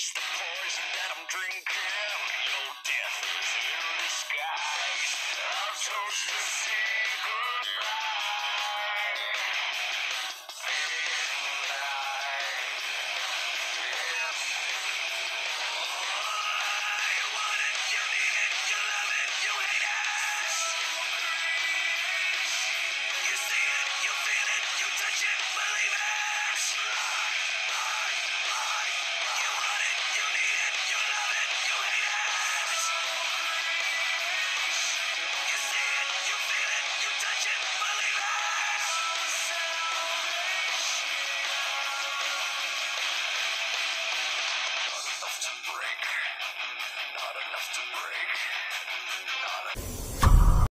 taste the poison that I'm drinking. Your death is in disguise. I'm toasted. to break.